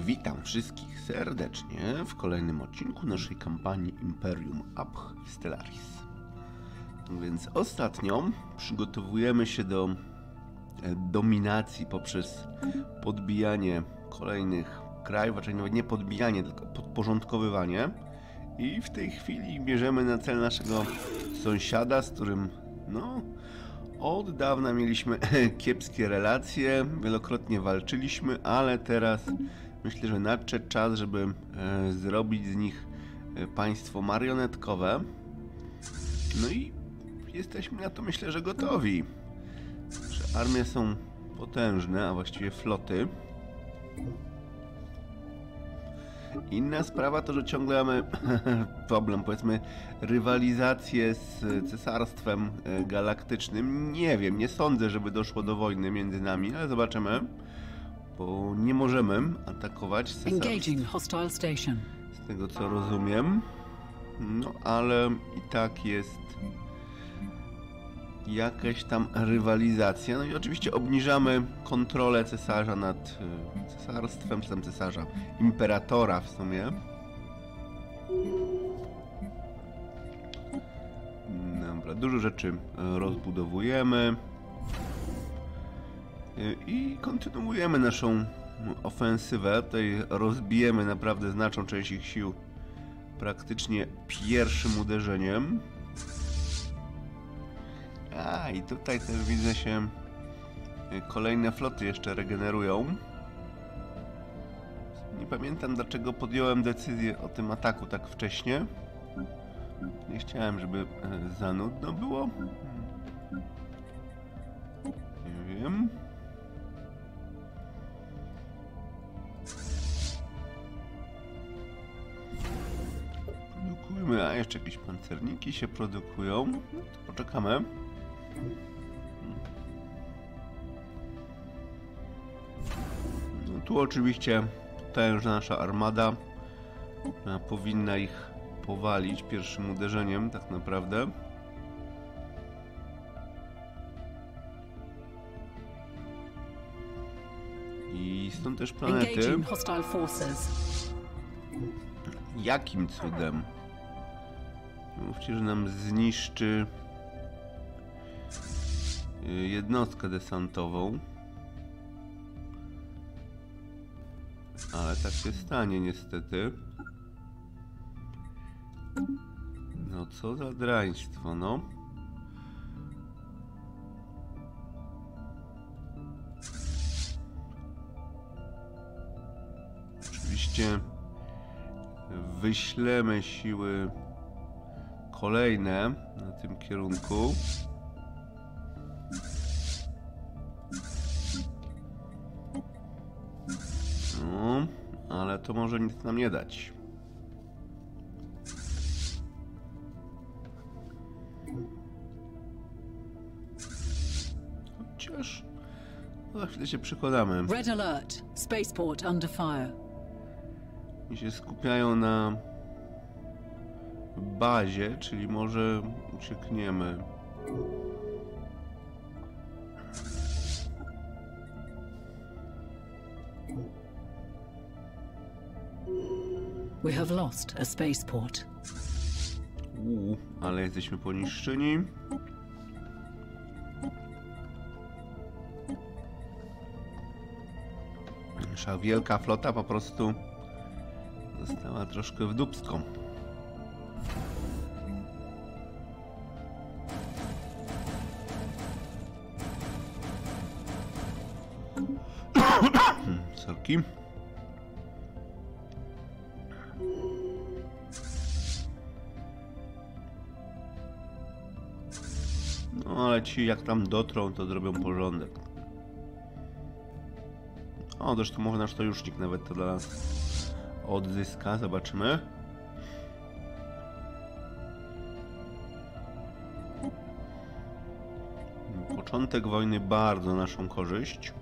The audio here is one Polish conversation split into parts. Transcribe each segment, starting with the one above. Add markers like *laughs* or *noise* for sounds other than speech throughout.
Witam wszystkich serdecznie w kolejnym odcinku naszej kampanii Imperium Apch Stellaris. Więc ostatnio przygotowujemy się do e, dominacji poprzez podbijanie kolejnych krajów, raczej nie podbijanie, tylko podporządkowywanie. I w tej chwili bierzemy na cel naszego sąsiada, z którym no od dawna mieliśmy *laughs* kiepskie relacje, wielokrotnie walczyliśmy, ale teraz myślę, że nadszedł czas, żeby e, zrobić z nich e, państwo marionetkowe. No i jesteśmy na to myślę, że gotowi. Armie są potężne, a właściwie floty. Inna sprawa to, że ciągle mamy *clears throat* problem, powiedzmy, rywalizację z cesarstwem e, galaktycznym. Nie wiem, nie sądzę, żeby doszło do wojny między nami, ale zobaczymy. Bo nie możemy atakować cesarstw, z tego co rozumiem. No, ale i tak jest jakaś tam rywalizacja. No i oczywiście obniżamy kontrolę cesarza nad y, cesarstwem, czy tam cesarza, imperatora w sumie. Dobra, dużo rzeczy rozbudowujemy. Y, I kontynuujemy naszą ofensywę. Tutaj rozbijemy naprawdę znaczną część ich sił praktycznie pierwszym uderzeniem. A, i tutaj też widzę się y, kolejne floty jeszcze regenerują. Nie pamiętam dlaczego podjąłem decyzję o tym ataku tak wcześnie. Nie chciałem, żeby e, za nudno było. Nie wiem. Produkujmy, a jeszcze jakieś pancerniki się produkują. No poczekamy. No, tu oczywiście potężna nasza armada powinna ich powalić pierwszym uderzeniem tak naprawdę. I stąd też planety. Jakim cudem? Mówcie, że nam zniszczy jednostkę desantową. Ale tak się stanie niestety. No co za draństwo, no. Oczywiście wyślemy siły kolejne na tym kierunku. To może nic nam nie dać. Chociaż za chwilę się przekonamy. Red alert. Spaceport under fire. I się skupiają na bazie, czyli może uciekniemy. We have lost a spaceport. Uuu, ale jesteśmy poniszczeni. Nasza wielka flota po prostu została troszkę w dupską. *coughs* Sorki. Ci jak tam dotrą, to zrobią porządek. O, zresztą może nasz sojusznik nawet to dla nas odzyska. Zobaczymy. Początek wojny bardzo naszą korzyść.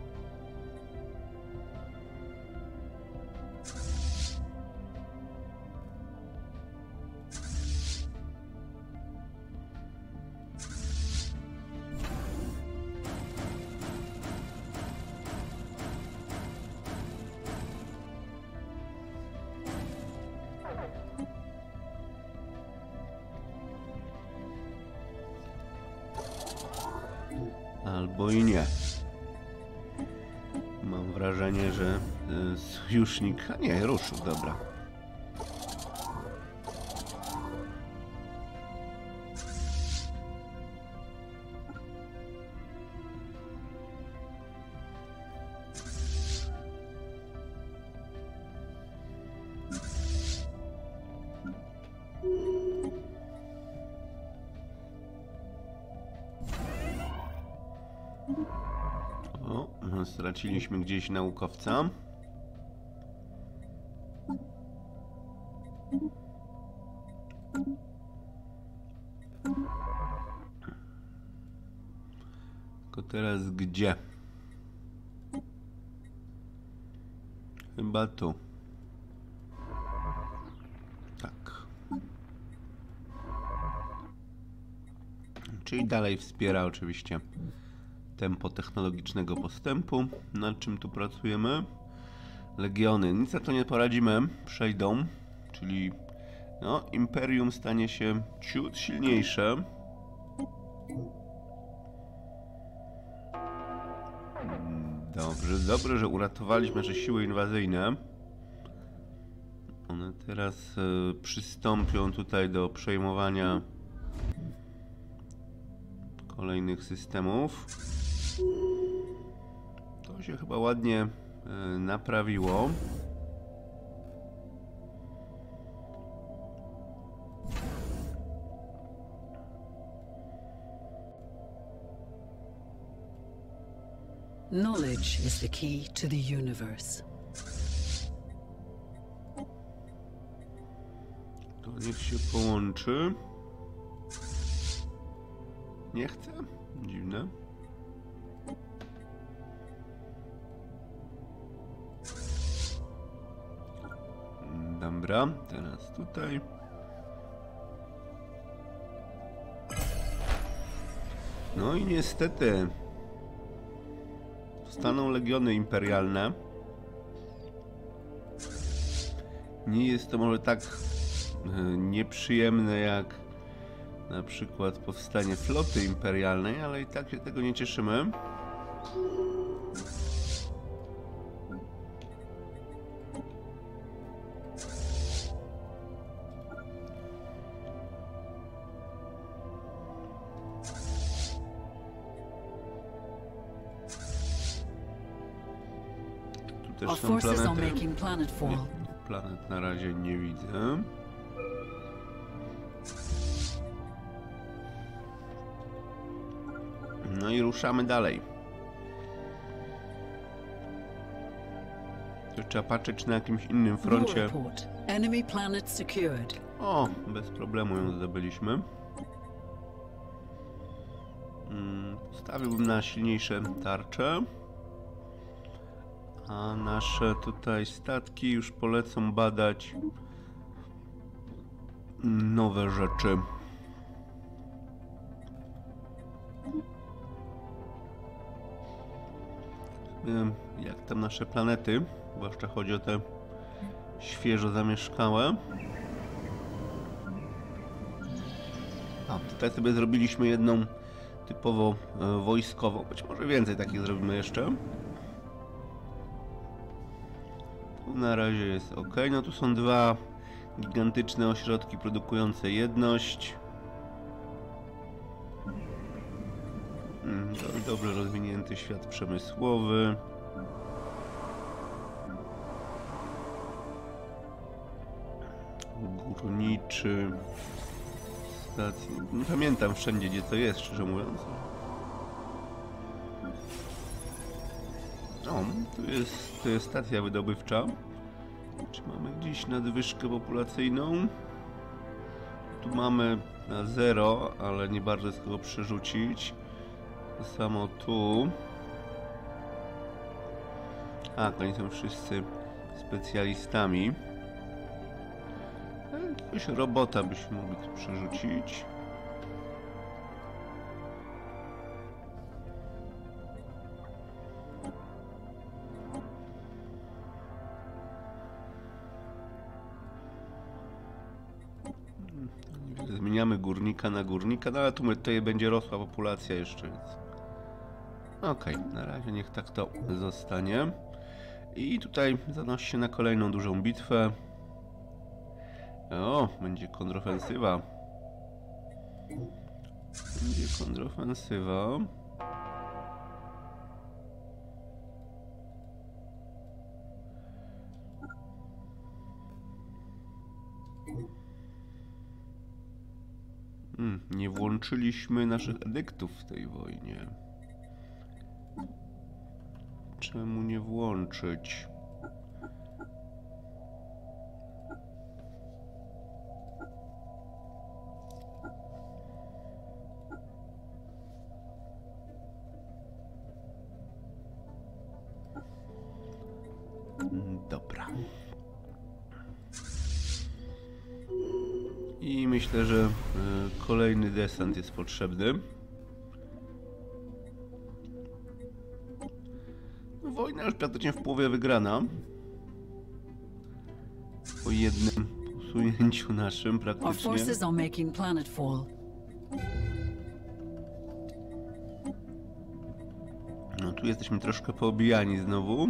Oj nie. Mam wrażenie, że y, sojusznik... A nie, ruszył, dobra. Straciliśmy gdzieś naukowca. Tylko teraz gdzie? Chyba tu. Tak. Czyli dalej wspiera oczywiście tempo technologicznego postępu. Nad czym tu pracujemy? Legiony. Nic na to nie poradzimy. Przejdą. Czyli no, Imperium stanie się ciut silniejsze. Dobrze, dobrze, że uratowaliśmy nasze siły inwazyjne. One teraz e, przystąpią tutaj do przejmowania kolejnych systemów. To się chyba ładnie e, naprawiło. Knowledge is the key to the universe. To niech się połączy. Nie chce? Dziwne. Dobra, teraz tutaj. No i niestety staną legiony imperialne. Nie jest to może tak e, nieprzyjemne jak na przykład powstanie floty imperialnej, ale i tak się tego nie cieszymy. Making planetfall. Nie, planet na razie nie widzę. No i ruszamy dalej. To trzeba patrzeć czy na jakimś innym froncie. O, bez problemu ją zdobyliśmy. Mm, Postawiłbym na silniejsze tarcze. A nasze tutaj statki już polecą badać nowe rzeczy. Jak tam nasze planety, zwłaszcza chodzi o te świeżo zamieszkałe. A tutaj sobie zrobiliśmy jedną typowo e, wojskową. Być może więcej takich zrobimy jeszcze. Na razie jest ok. No tu są dwa gigantyczne ośrodki produkujące jedność. Mm, do- Dobrze rozwinięty świat przemysłowy. Górniczy. Stacji. Nie pamiętam wszędzie gdzie to jest, szczerze mówiąc. O, tu jest, tu jest stacja wydobywcza. Czy mamy gdzieś nadwyżkę populacyjną? Tu mamy na zero, ale nie bardzo jest kogo przerzucić. To samo tu. A, oni są wszyscy specjalistami. E, Jakiegoś robota byśmy mogli tu przerzucić. Górnika, no tu tutaj będzie rosła populacja jeszcze, więc Okej, na razie niech tak to zostanie. I tutaj zanosi się na kolejną dużą bitwę. O, będzie kontrofensywa. Będzie kontrofensywa. Nie włączyliśmy naszych edyktów w tej wojnie. Czemu nie włączyć? Desant jest potrzebny. No, Wojna już praktycznie w połowie wygrana. Po jednym usunięciu naszym praktycznie. No tu jesteśmy troszkę poobijani znowu.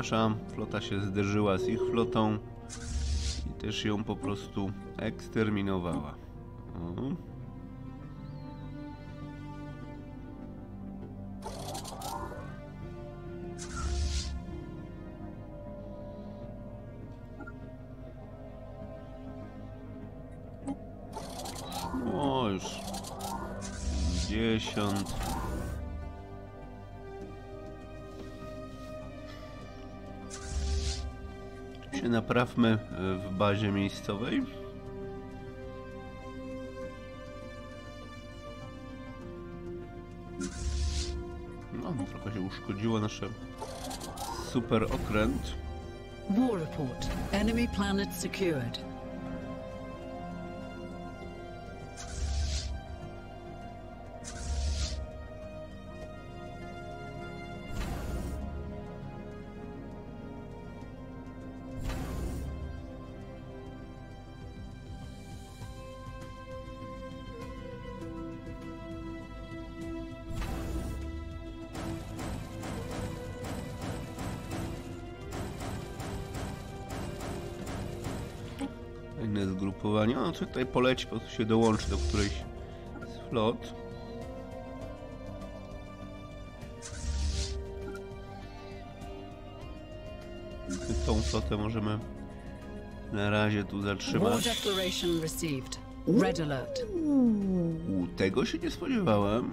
Nasza flota się zderzyła z ich flotą i też ją po prostu eksterminowała. O. O, już 10 naprawmy e, w bazie miejscowej. No, trochę się uszkodziło nasze super okręt. War report. Enemy planet secured. Tutaj poleci, po prostu się dołączy do którejś z flot. Tą flotę możemy na razie tu zatrzymać. declaration received. Red alert. U, tego się nie spodziewałem.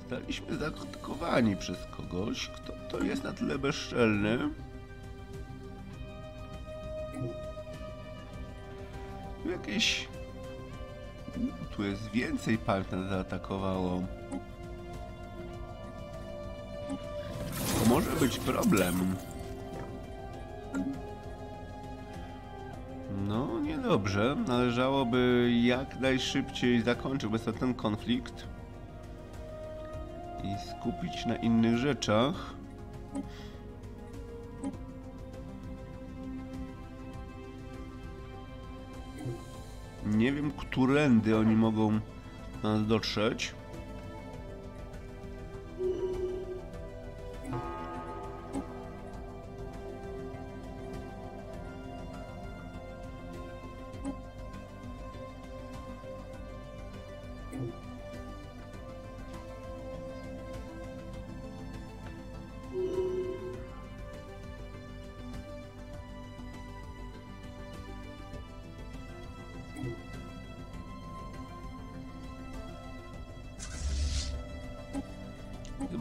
Zostaliśmy zaatakowani przez kogoś, kto to jest na tyle bezczelny. Jakieś... Tu jest więcej nas zaatakowało. To może być problem. No, niedobrze. Należałoby jak najszybciej zakończyć obecnie ten konflikt i skupić na innych rzeczach. Którędy oni mogą nas dotrzeć.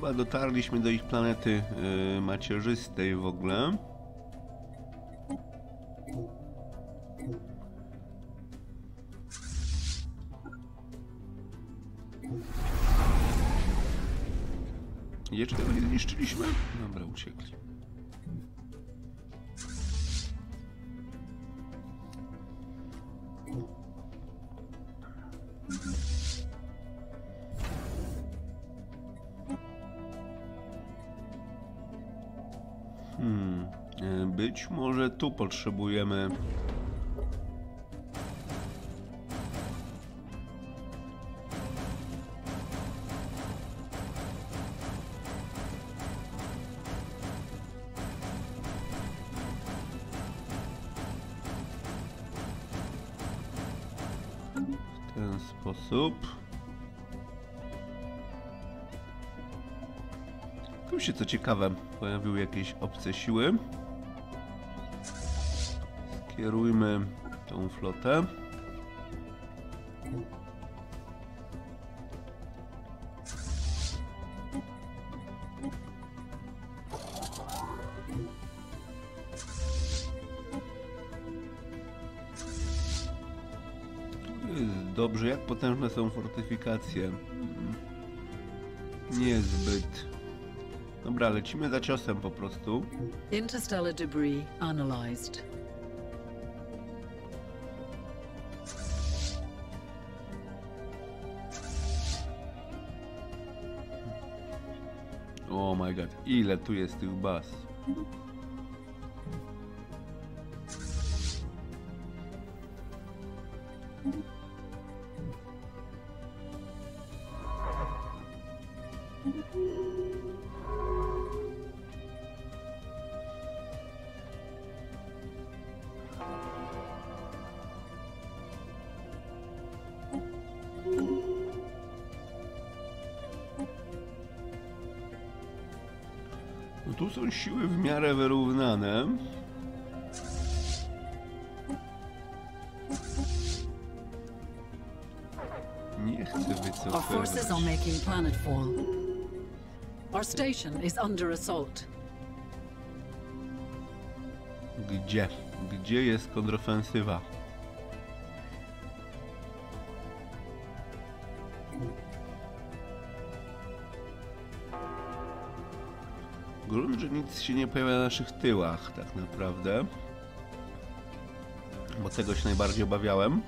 Chyba dotarliśmy do ich planety y, macierzystej w ogóle. Jeszcze tego nie zniszczyliśmy? Dobra, uciekli. Być może tu potrzebujemy. W ten sposób. Tu się co ciekawe pojawiły jakieś obce siły. Skierujmy tą flotę. Dobrze, jak potężne są fortyfikacje? Niezbyt. Dobra, lecimy za ciosem po prostu. Interstellar debris analyzed. Ile tu jest tych baz? Tu są siły w miarę wyrównane. Nie chcę Our forces are making planetfall. Our station is under assault. Gdzie? Gdzie jest kontrofensywa? Nic się nie pojawia na naszych tyłach, tak naprawdę. Bo tego się najbardziej obawiałem.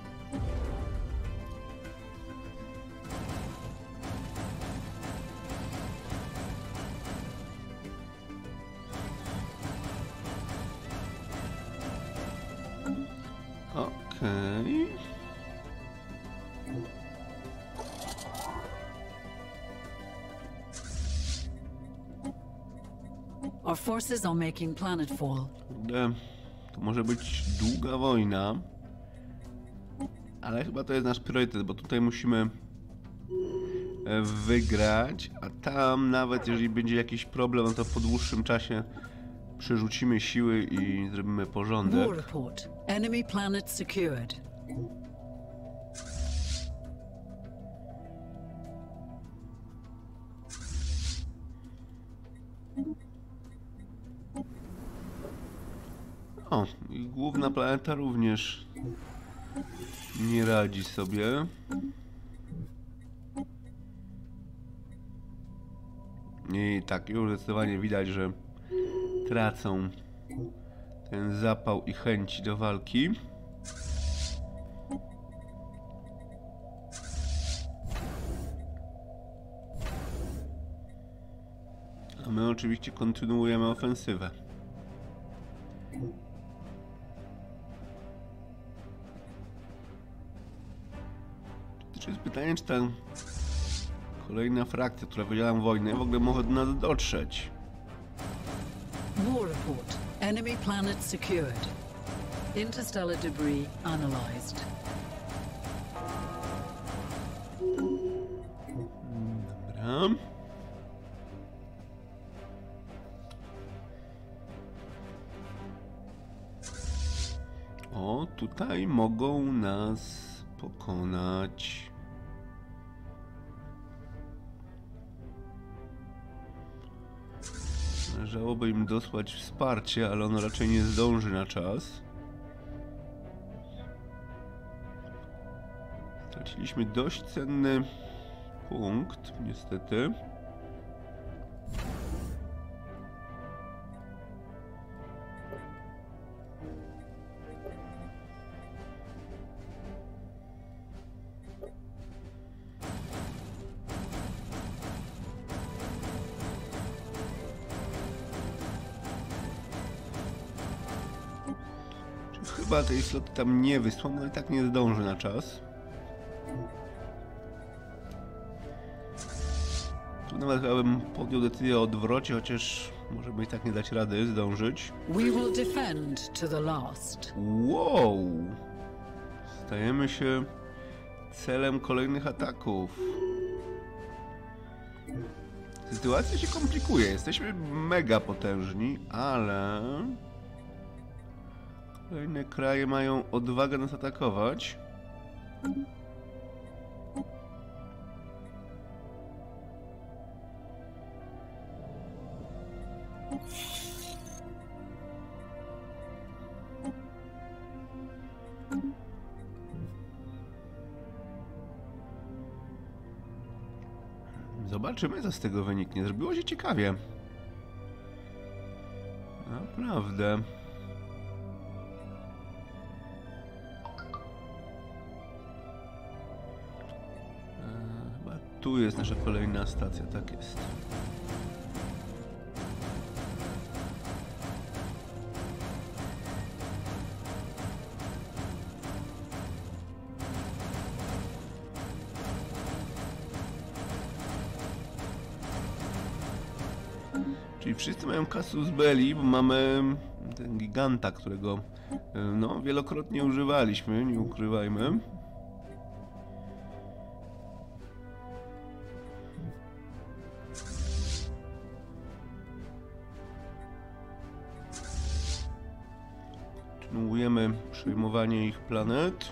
Are making planetfall. Kurde, to może być długa wojna. Ale chyba to jest nasz priorytet, bo tutaj musimy e, wygrać, a tam nawet jeżeli będzie jakiś problem, no to po dłuższym czasie przerzucimy siły i zrobimy War porządek. report. Enemy planet secured. Główna planeta również nie radzi sobie. I tak, już zdecydowanie widać, że tracą ten zapał i chęci do walki. A my oczywiście kontynuujemy ofensywę. Ta kolejna frakcja, która wydziela wojnę, w ogóle może do nas dotrzeć? War report. Enemy planet secured. Interstellar debris analyzed. Dobra. O, tutaj mogą nas pokonać. Należałoby im dosłać wsparcie, ale ono raczej nie zdąży na czas. Straciliśmy dość cenny punkt, niestety. Tam nie wysłał, no i tak nie zdąży na czas. Tu nawet chyba bym podjął decyzję o odwrocie, chociaż możemy i tak nie dać rady zdążyć. We will defend to the last. Wow! Stajemy się celem kolejnych ataków. Sytuacja się komplikuje. Jesteśmy mega potężni, ale kolejne kraje mają odwagę nas atakować. Zobaczymy, co z tego wyniknie. Zrobiło się ciekawie. Naprawdę. Tu jest nasza kolejna stacja, tak jest. Czyli wszyscy mają kasus belli, bo mamy ten giganta, którego e, no, wielokrotnie używaliśmy, nie ukrywajmy. Przejmowanie ich planet.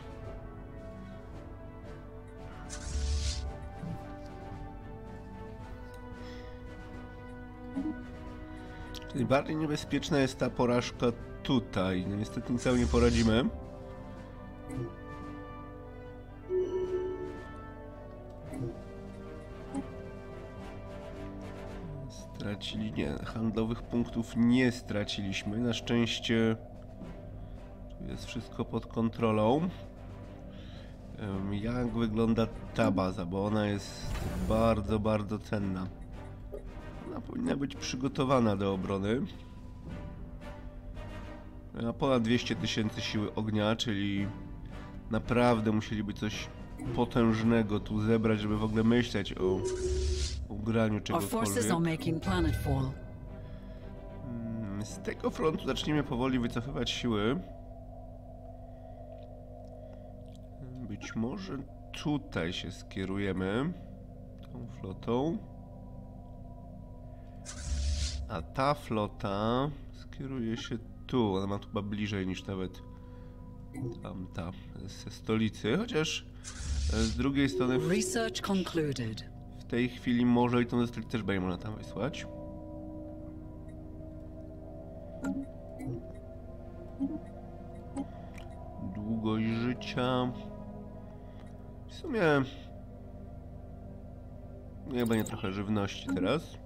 Najbardziej niebezpieczna jest ta porażka tutaj. No niestety niczego nie poradzimy. Stracili... nie, handlowych punktów nie straciliśmy. Na szczęście jest wszystko pod kontrolą. Jak wygląda ta baza, bo ona jest bardzo, bardzo cenna. Ona powinna być przygotowana do obrony. Ma ponad 200 tysięcy siły ognia, czyli naprawdę musieliby coś potężnego tu zebrać, żeby w ogóle myśleć o, o graniu Our forces czegokolwiek. Mm, Z tego frontu zaczniemy powoli wycofywać siły. Być może tutaj się skierujemy tą flotą. A ta flota skieruje się tu. Ona ma tu chyba bliżej niż nawet tamta ze stolicy. Chociaż e, z drugiej strony w, w tej chwili może i tą ze stolicy też będzie można tam wysłać. Długość życia. W sumie. Nie będzie trochę żywności teraz.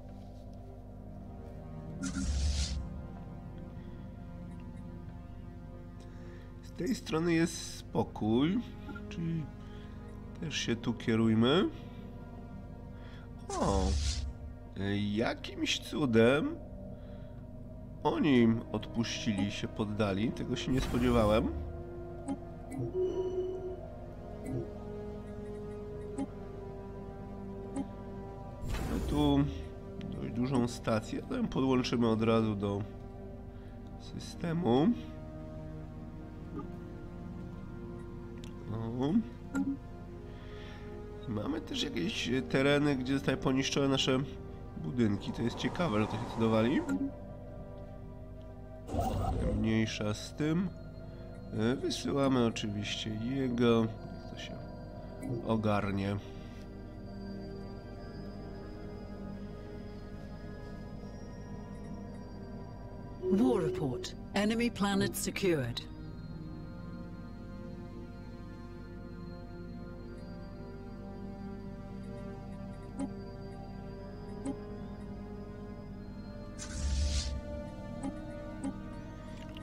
Z tej strony jest spokój, czyli też się tu kierujmy. O, jakimś cudem oni odpuścili się, poddali. Tego się nie spodziewałem. Tu dość dużą stację, to ją podłączymy od razu do systemu. O. Mamy też jakieś tereny, gdzie zostały poniszczone nasze budynki. To jest ciekawe, że to się decydowali. Mniejsza z tym. E, Wysyłamy oczywiście jego. Niech to się ogarnie. War report. Enemy planet secured.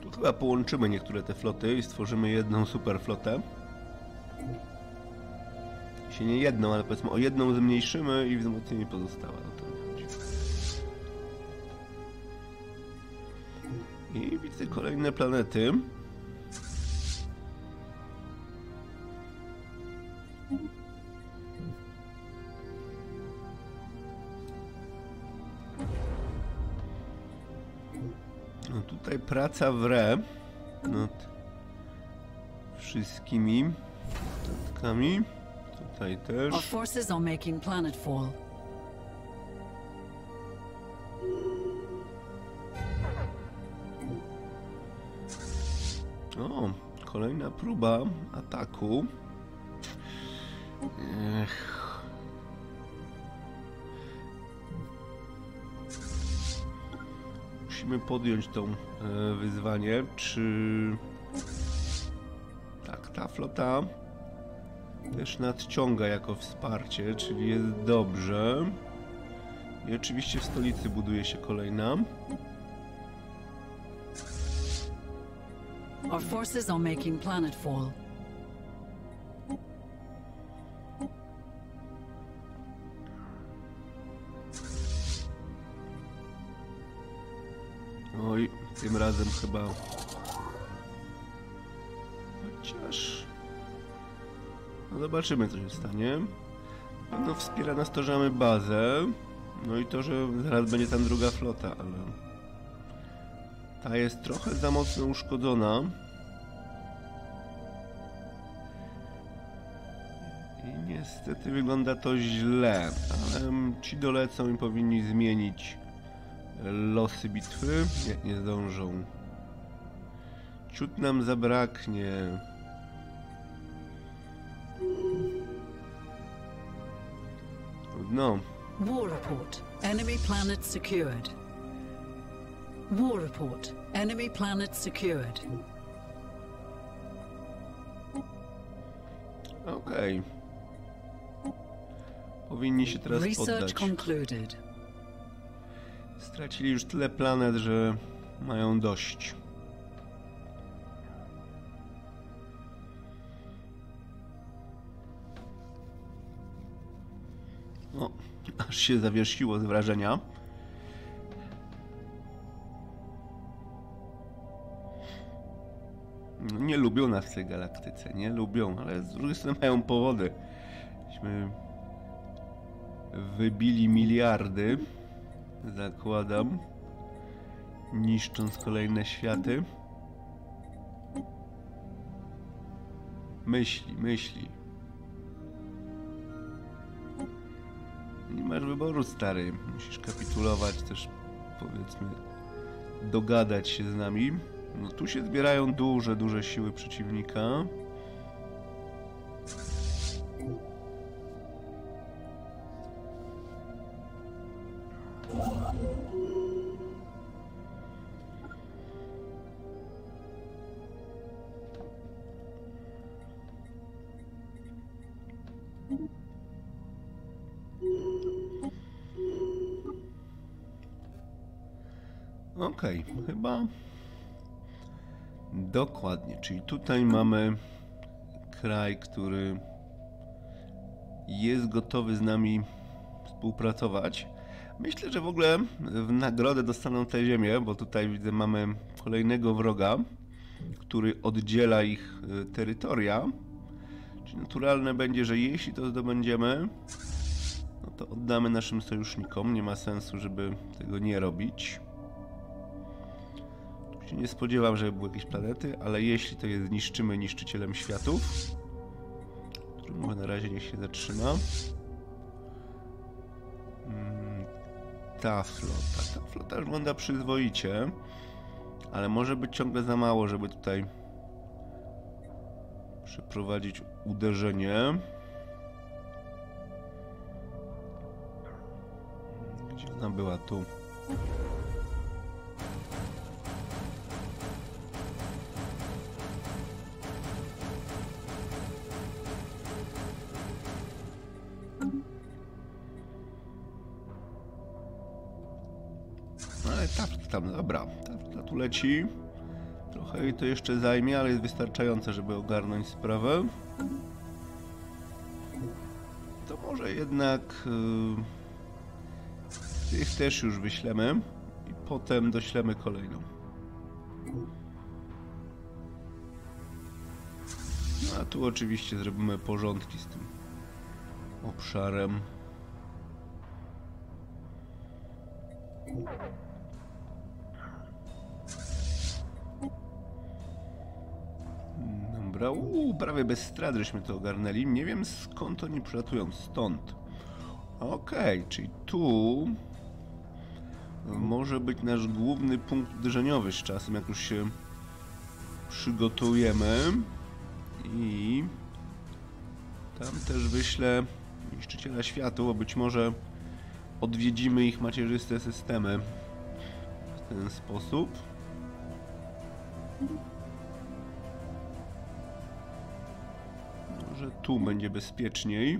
Tu chyba połączymy niektóre te floty i stworzymy jedną super flotę. Się nie jedną, ale powiedzmy o jedną zmniejszymy i wzmocnienie pozostałe. Projekty kolejne planety. No tutaj praca w re nad wszystkimi statkami. Tutaj też. Our forces are making planetfall. Próba ataku. Ech. Musimy podjąć to e, wyzwanie. Czy. Tak, ta flota też nadciąga jako wsparcie, czyli jest dobrze. I oczywiście w stolicy buduje się kolejna. Our forces are making planetfall. Oj, tym razem chyba. Chociaż. No zobaczymy, co się stanie. No wspiera nas to, że mamy bazę. No i to, że zaraz będzie tam druga flota, ale. Ta jest trochę za mocno uszkodzona. I niestety wygląda to źle, ale ci dolecą i powinni zmienić losy bitwy. Nie, nie zdążą. Ciut nam zabraknie. No, War report. Enemy planet secured. War report. Enemy planet secured. okej. Powinni się teraz Research poddać. concluded. Stracili już tyle planet, że mają dość. O, aż się zawiesiło z wrażenia. Nie lubią nas w tej galaktyce, nie lubią, ale z drugiej strony mają powody. Myśmy wybili miliardy zakładam, niszcząc kolejne światy. Myśli, myśli. Nie masz wyboru, stary. Musisz kapitulować, też powiedzmy dogadać się z nami. No tu się zbierają duże, duże siły przeciwnika. Dokładnie, czyli tutaj mamy kraj, który jest gotowy z nami współpracować. Myślę, że w ogóle w nagrodę dostaną tę ziemię, bo tutaj widzę mamy kolejnego wroga, który oddziela ich y, terytoria. Czyli naturalne będzie, że jeśli to zdobędziemy, no to oddamy naszym sojusznikom. Nie ma sensu, żeby tego nie robić. Się nie spodziewam, żeby były jakieś planety, ale jeśli to je zniszczymy niszczycielem światów, który może na razie niech się zatrzyma. Mm, Ta flota, ta flota wygląda przyzwoicie, ale może być ciągle za mało, żeby tutaj przeprowadzić uderzenie. Gdzie ona była? Tu. Leci. Trochę jej to jeszcze zajmie, ale jest wystarczające, żeby ogarnąć sprawę. To może jednak yy, tych też już wyślemy i potem doślemy kolejną. No a tu oczywiście zrobimy porządki z tym obszarem. Dobra, uuu, prawie bez strat żeśmy to ogarnęli. Nie wiem skąd oni przylatują, stąd. Okej, czyli tu może być nasz główny punkt uderzeniowy z czasem, jak już się przygotujemy. I tam też wyślę niszczyciela światła, bo być może odwiedzimy ich macierzyste systemy w ten sposób. Może tu będzie bezpieczniej.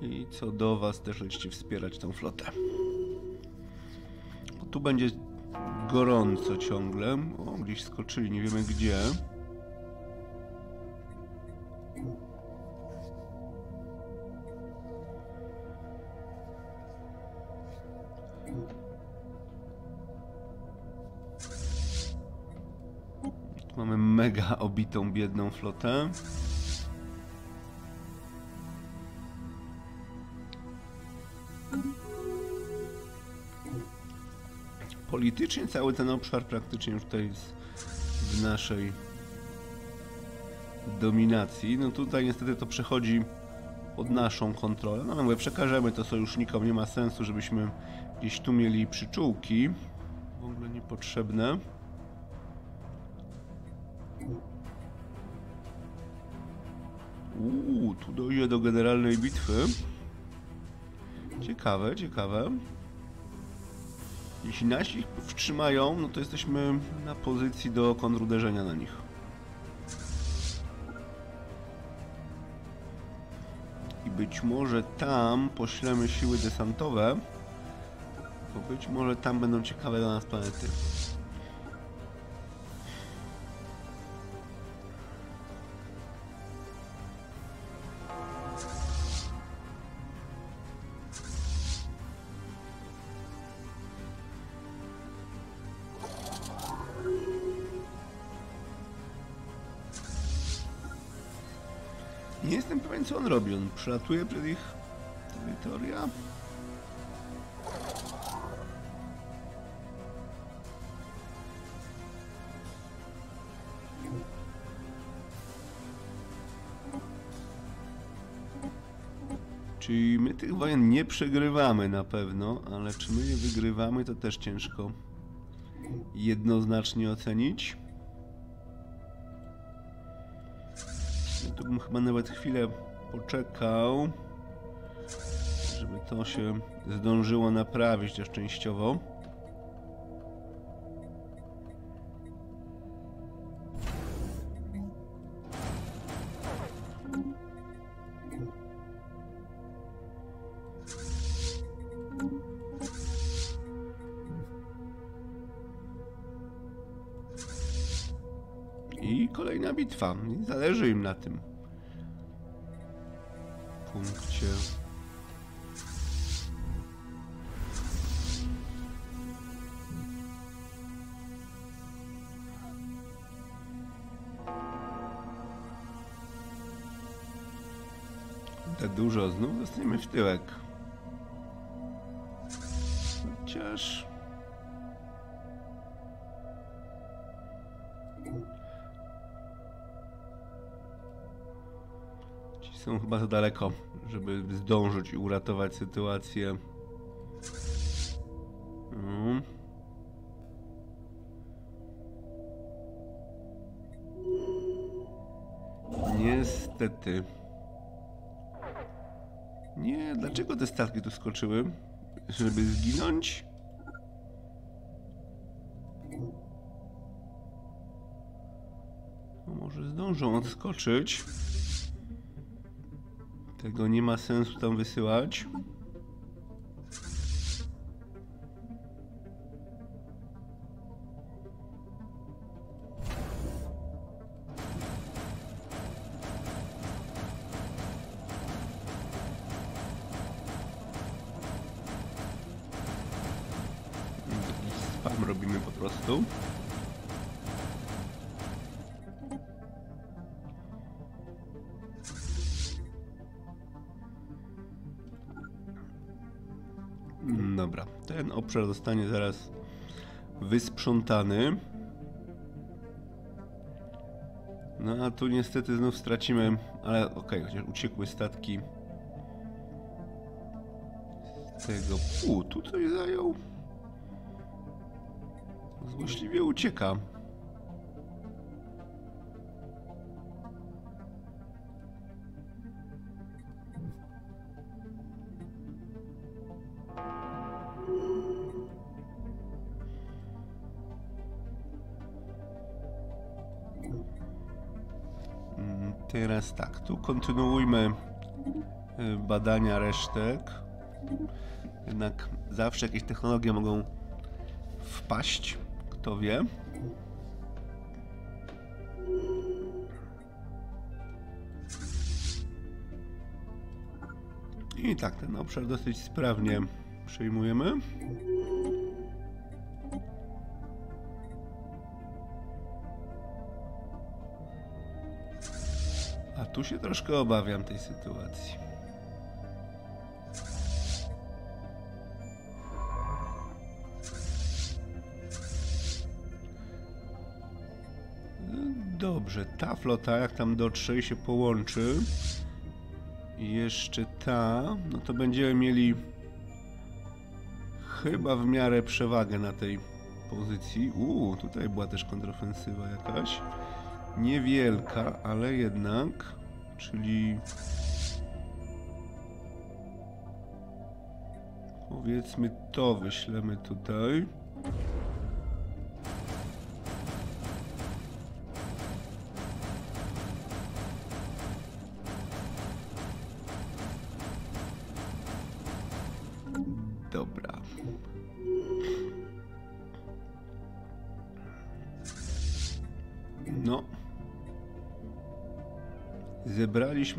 I co do was też będziecie wspierać tą flotę. Bo tu będzie gorąco ciągle. O, gdzieś skoczyli, nie wiemy gdzie. Mega obitą, biedną flotę. Politycznie cały ten obszar praktycznie już tutaj jest w naszej dominacji. No tutaj niestety to przechodzi pod naszą kontrolę. No mówię, przekażemy to sojusznikom, nie ma sensu, żebyśmy gdzieś tu mieli przyczółki. W ogóle niepotrzebne. Dojdzie do generalnej bitwy. Ciekawe, ciekawe. Jeśli nasi ich wstrzymają, no to jesteśmy na pozycji do kontruderzenia na nich. I być może tam poślemy siły desantowe, bo być może tam będą ciekawe dla nas planety. On robi. On przelatuje przed ich terytoria. Czyli my tych wojen nie przegrywamy na pewno, ale czy my je wygrywamy to też ciężko jednoznacznie ocenić. Ja tu bym chyba nawet chwilę poczekał, żeby to się zdążyło naprawić też częściowo. I kolejna bitwa. Zależy im na tym punkcie. Te dużo, znów zostaniemy w tyłek. Chociaż... Ci są chyba za daleko, żeby zdążyć i uratować sytuację. Mm. Niestety. Nie, dlaczego te statki tu skoczyły? Żeby zginąć? No może zdążą odskoczyć. Tego nie ma sensu tam wysyłać. Obszar zostanie zaraz wysprzątany. No a tu niestety znów stracimy, ale okej, chociaż uciekły statki tego... U, tu coś zajął. Złośliwie ucieka. Teraz tak, tu kontynuujmy y, badania resztek. Jednak zawsze jakieś technologie mogą wpaść, kto wie. I tak, ten obszar dosyć sprawnie przejmujemy. Tu się troszkę obawiam tej sytuacji. Dobrze, ta flota jak tam dotrze i się połączy i jeszcze ta, no to będziemy mieli chyba w miarę przewagę na tej pozycji. Uuu, tutaj była też kontrofensywa jakaś. Niewielka, ale jednak, czyli powiedzmy to wyślemy tutaj.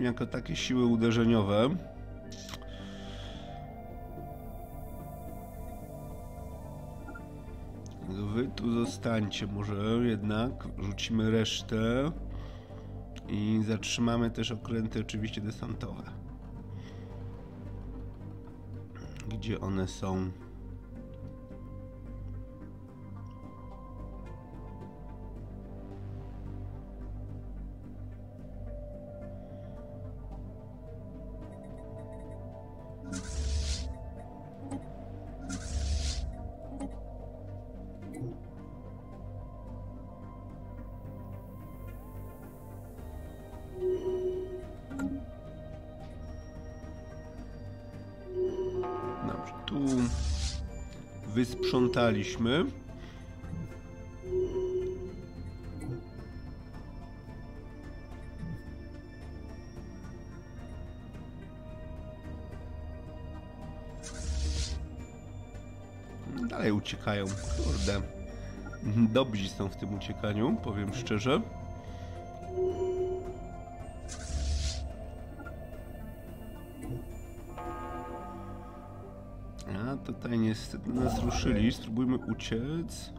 Jako takie siły uderzeniowe. Wy tu zostańcie może jednak. Rzucimy resztę. I zatrzymamy też okręty oczywiście desantowe. Gdzie one są? Wysprzątaliśmy. Dalej uciekają, kurde. Dobrzy są w tym uciekaniu, powiem szczerze. Tutaj niestety nas ruszyli. Spróbujmy uciec.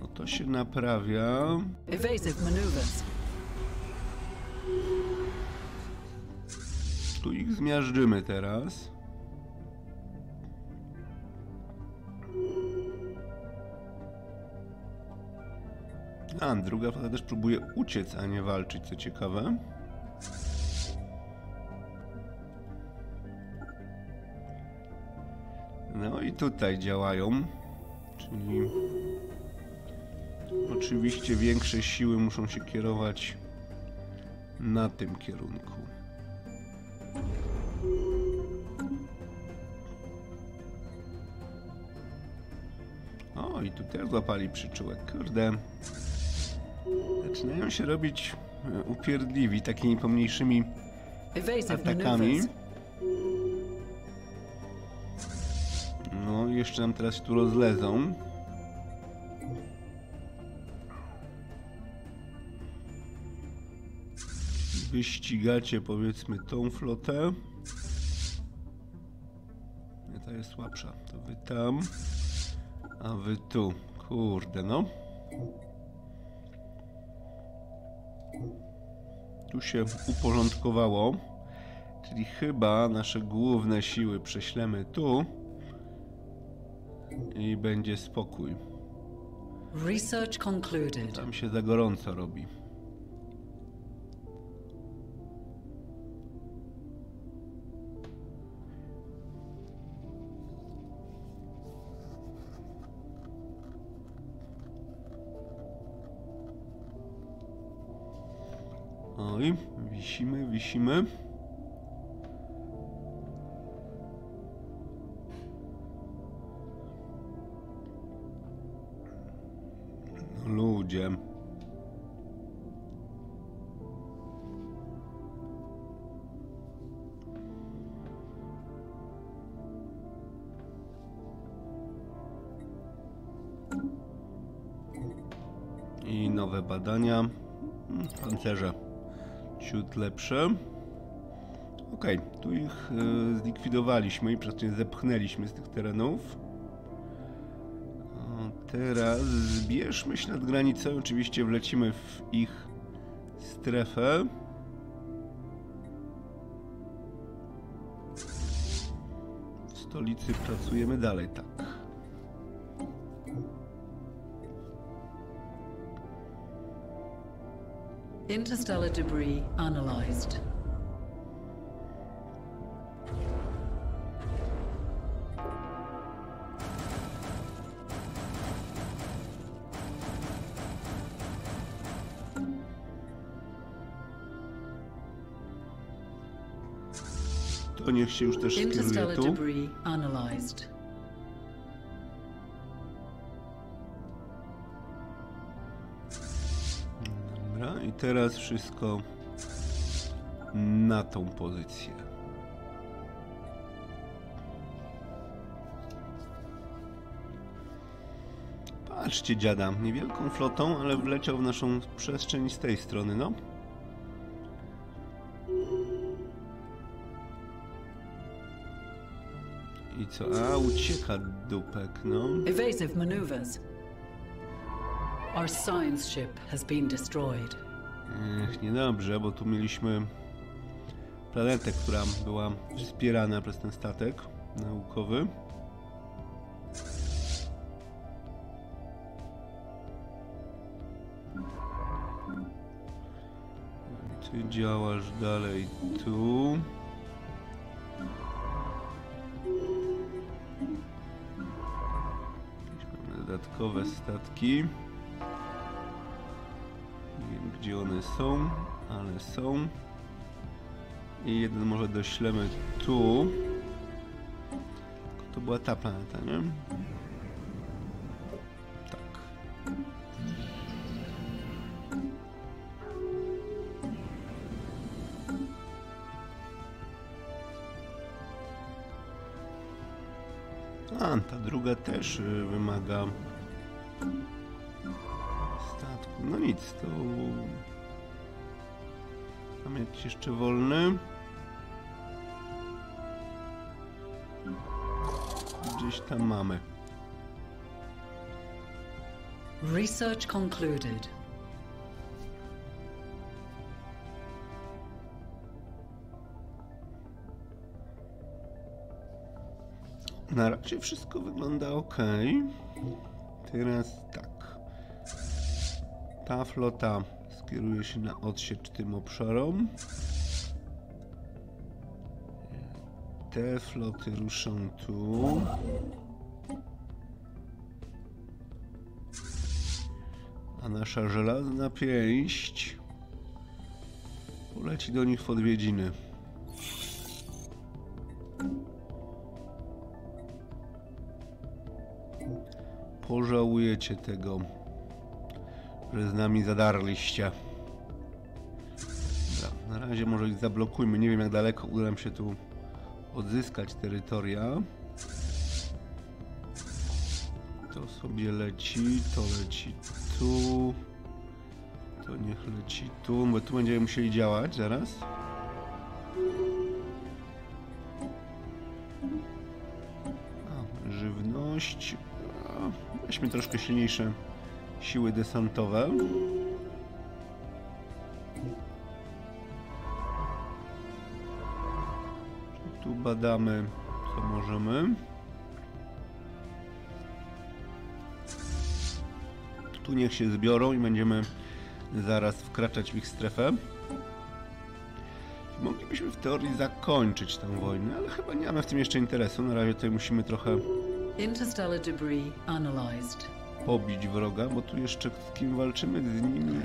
No to się naprawia. Evasive maneuvers. Tu ich zmiażdżymy teraz. A, druga flota też próbuje uciec, a nie walczyć, co ciekawe. Tutaj działają, czyli oczywiście większe siły muszą się kierować na tym kierunku. O, i tu też złapali przyczółek, kurde. Zaczynają się robić e, upierdliwi takimi pomniejszymi Evasive atakami. Jeszcze nam teraz się tu rozlezą. Wyścigacie powiedzmy tą flotę. Nie, ta jest słabsza. To wy tam, a wy tu. Kurde, no. Tu się uporządkowało. Czyli chyba nasze główne siły prześlemy tu. I będzie spokój. Research concluded. Tam się za gorąco robi. Oj, wisimy, wisimy. Pancerze ciut lepsze. Okej, tu ich e, zlikwidowaliśmy i praktycznie zepchnęliśmy z tych terenów. Teraz zbierzmy się nad granicę. Oczywiście wlecimy w ich strefę. W stolicy pracujemy dalej, tak. Interstellar debris analyzed. To niech się już też skieruje Interstellar tu. debris analyzed. Teraz wszystko na tą pozycję. Patrzcie dziada, niewielką flotą, ale wleciał w naszą przestrzeń z tej strony, no. I co? A, ucieka dupek, no. Evasive maneuvers. Our science ship has been destroyed. Ech, niedobrze, bo tu mieliśmy planetę, która była wspierana przez ten statek naukowy. Ty działasz dalej tu. Jakieś dodatkowe statki. Gdzie one są, ale są. I jeden może doślemy tu. To była ta planeta, nie? Tak. A, ta druga też y, wymaga to... Mamy jakiś jeszcze wolny. Gdzieś tam mamy. Research concluded. Na razie wszystko wygląda ok. Teraz tak. Ta flota skieruje się na odsiecz tym obszarom. Te floty ruszą tu. A nasza żelazna pięść poleci do nich w odwiedziny. Pożałujecie tego, że z nami zadarliście. Dobra, na razie może ich zablokujmy. Nie wiem jak daleko uda nam się tu odzyskać terytoria. To sobie leci, to leci tu. To niech leci tu, bo tu będziemy musieli działać zaraz. Żywność. Weźmy troszkę silniejsze siły desantowe. Tu badamy, co możemy. Tu niech się zbiorą i będziemy zaraz wkraczać w ich strefę. Moglibyśmy w teorii zakończyć tę wojnę, ale chyba nie mamy w tym jeszcze interesu. Na razie tutaj musimy trochę Interstellar debris analyzed. Pobić wroga, bo tu jeszcze z kim walczymy? Z nimi.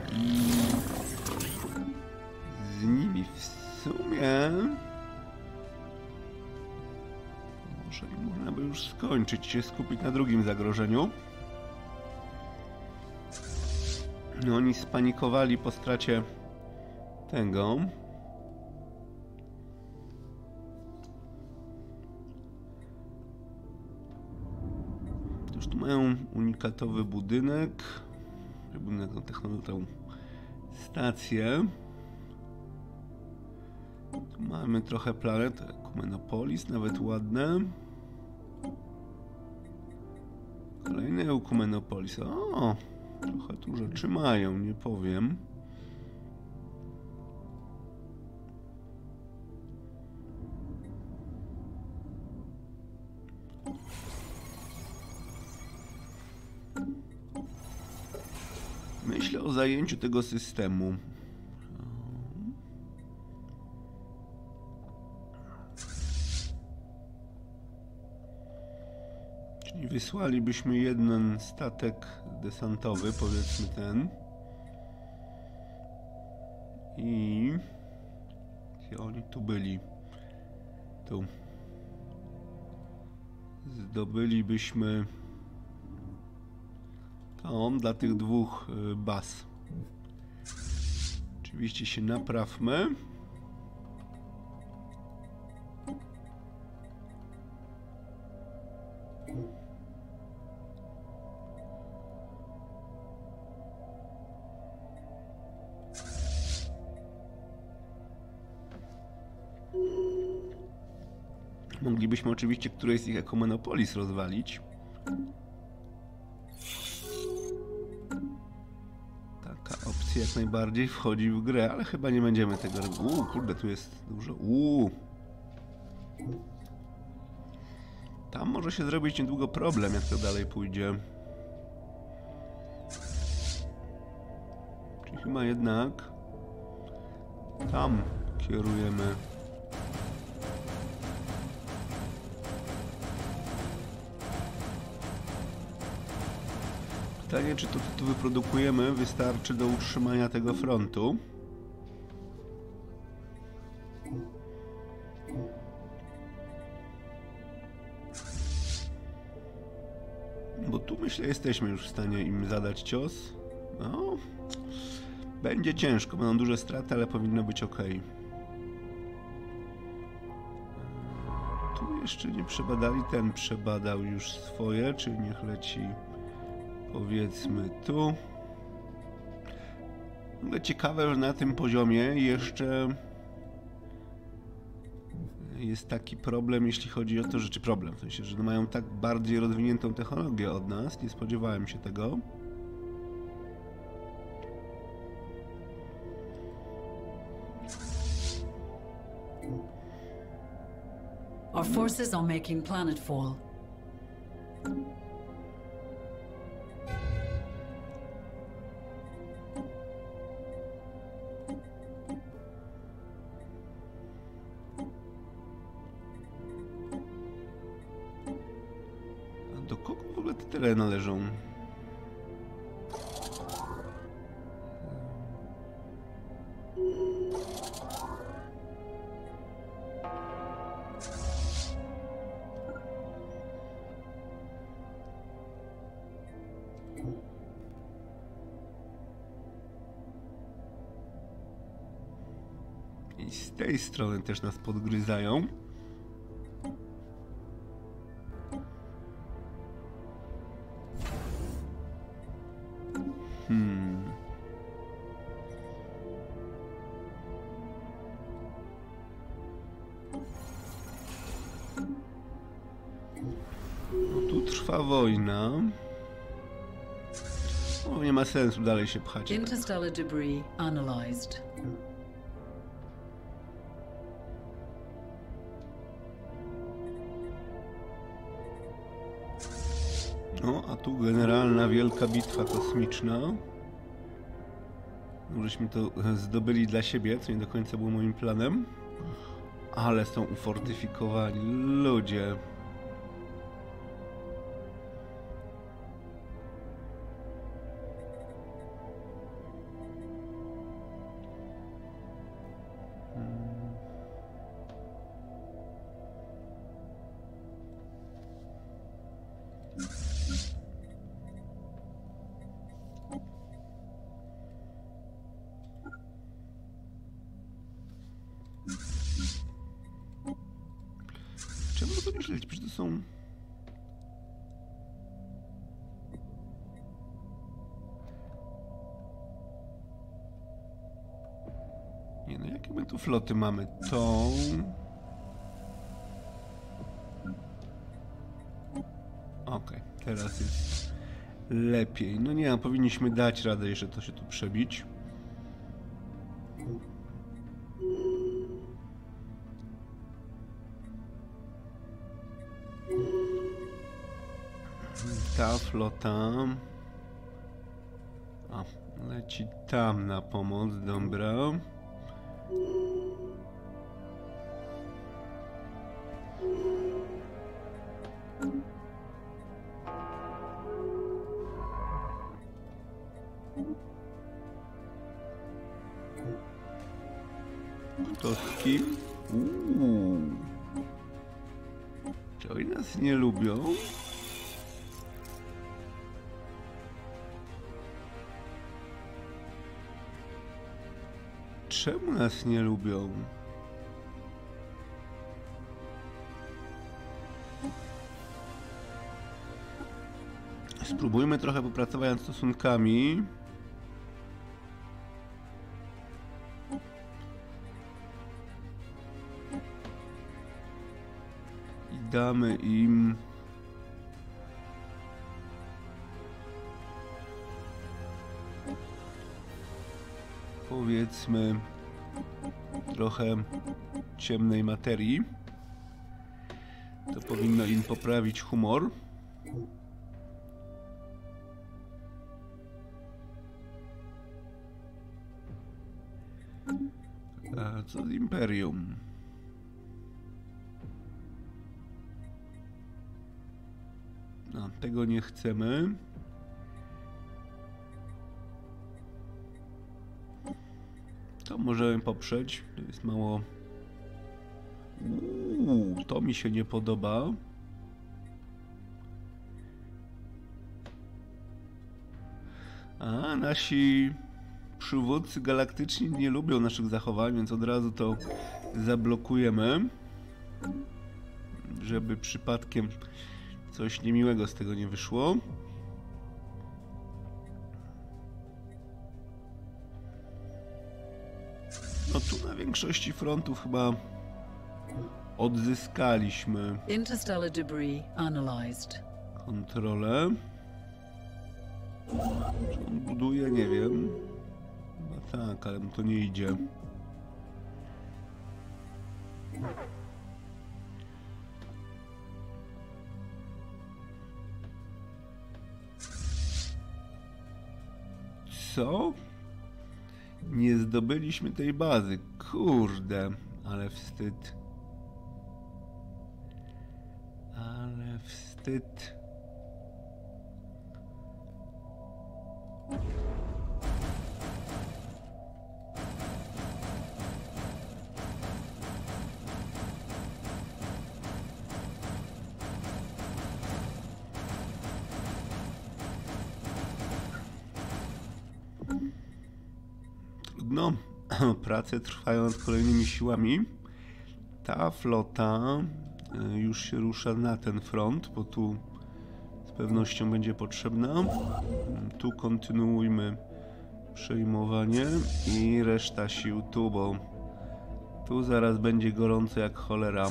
Z nimi w sumie... Może i można by już skończyć się, skupić na drugim zagrożeniu. No, oni spanikowali po stracie tego. Mają unikatowy budynek. Budynek na technologię stację. Tu mamy trochę planet, Ekumenopolis, nawet ładne. Kolejny Ekumenopolis. O, trochę tu rzeczy mają, nie powiem. O zajęciu tego systemu. Czyli wysłalibyśmy jeden statek desantowy, powiedzmy ten. I... Gdzie oni tu byli? Tu. Zdobylibyśmy tą dla tych dwóch y, baz. Oczywiście się naprawmy. Moglibyśmy oczywiście którejś z ich Ekomenopolis rozwalić. Jak najbardziej wchodzi w grę, ale chyba nie będziemy tego robić. Uuu, kurde, tu jest dużo. Uuu. Tam może się zrobić niedługo problem, jak to dalej pójdzie. Czyli chyba jednak tam kierujemy. Pytanie, czy to, co wyprodukujemy, wystarczy do utrzymania tego frontu. Bo tu myślę, jesteśmy już w stanie im zadać cios. No, będzie ciężko, będą duże straty, ale powinno być ok. Tu jeszcze nie przebadali, ten przebadał już swoje, czyli niech leci powiedzmy tu. Ciekawe, że na tym poziomie jeszcze jest taki problem, jeśli chodzi o to, że czy problem, w sensie, że mają tak bardziej rozwiniętą technologię od nas, nie spodziewałem się tego. Our forces are making planetfall. Tyle należą? I z tej strony też nas podgryzają. Wojna. Nie ma sensu dalej się pchać. Interstellar debris analyzed. No, a tu generalna wielka bitwa kosmiczna. Żeśmy to zdobyli dla siebie, co nie do końca było moim planem. Ale są ufortyfikowani ludzie. Floty mamy? Tą... Okej, teraz jest lepiej. No nie, powinniśmy dać radę jeszcze to się tu przebić. Ta flota. A, leci tam na pomoc, dobra. Nie lubią? Spróbujmy trochę popracować nad stosunkami. I damy im... powiedzmy trochę ciemnej materii. To powinno im poprawić humor. A co z Imperium? No, tego nie chcemy. To możemy poprzeć. To jest mało. Uuu, to mi się nie podoba. A nasi przywódcy galaktyczni nie lubią naszych zachowań, więc od razu to zablokujemy. Żeby przypadkiem coś niemiłego z tego nie wyszło. Większości frontów chyba odzyskaliśmy Interstellar debris analyzed. kontrolę. Czy on buduje? Nie wiem. Chyba tak, ale mu to nie idzie. Co? Nie zdobyliśmy tej bazy. Kurde, ale wstyd. Ale wstyd. Prace trwają nad kolejnymi siłami. Ta flota y, już się rusza na ten front, bo tu z pewnością będzie potrzebna. Tu kontynuujmy przejmowanie i reszta sił tu, bo tu zaraz będzie gorąco jak cholera.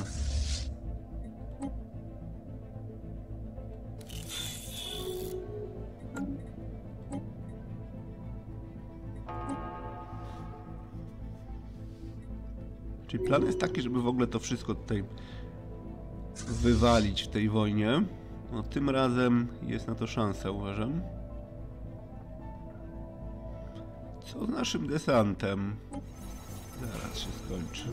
Plan jest taki, żeby w ogóle to wszystko tutaj wywalić w tej wojnie. No, tym razem jest na to szansa, uważam. Co z naszym desantem? Zaraz się skończy.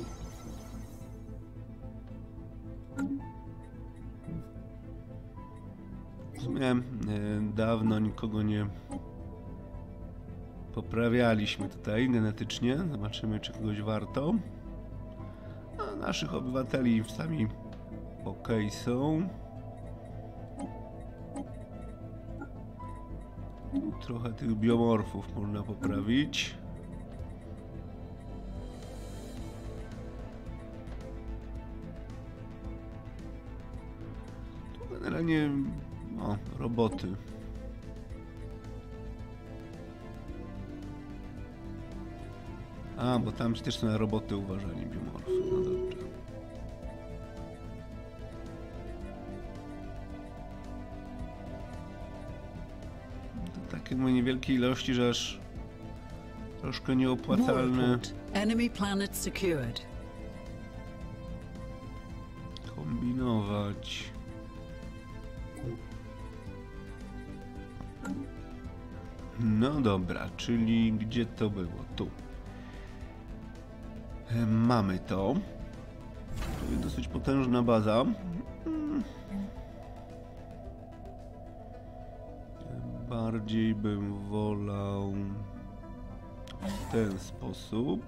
W sumie e, dawno nikogo nie poprawialiśmy tutaj genetycznie. Zobaczymy, czy kogoś warto. Naszych obywateli sami ok są. Trochę tych biomorfów można poprawić. Tu generalnie o, roboty. A, bo tam też są roboty uważani biomorfy. No. To takie ma niewielkie ilości, że aż troszkę. Enemy planet secured. kombinować. No dobra, czyli gdzie to było? Tu. E, Mamy to. Tu jest dosyć potężna baza. Bardziej bym wolał w ten sposób.